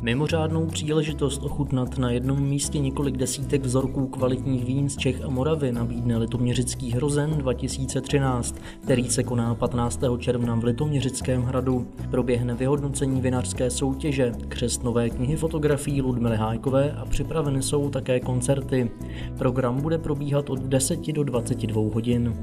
Mimořádnou příležitost ochutnat na jednom místě několik desítek vzorků kvalitních vín z Čech a Moravy nabídne Litoměřický hrozen 2013, který se koná 15. června v Litoměřickém hradu. Proběhne vyhodnocení vinařské soutěže, křest nové knihy fotografií Ludmily Hájkové a připraveny jsou také koncerty. Program bude probíhat od 10 do 22 hodin.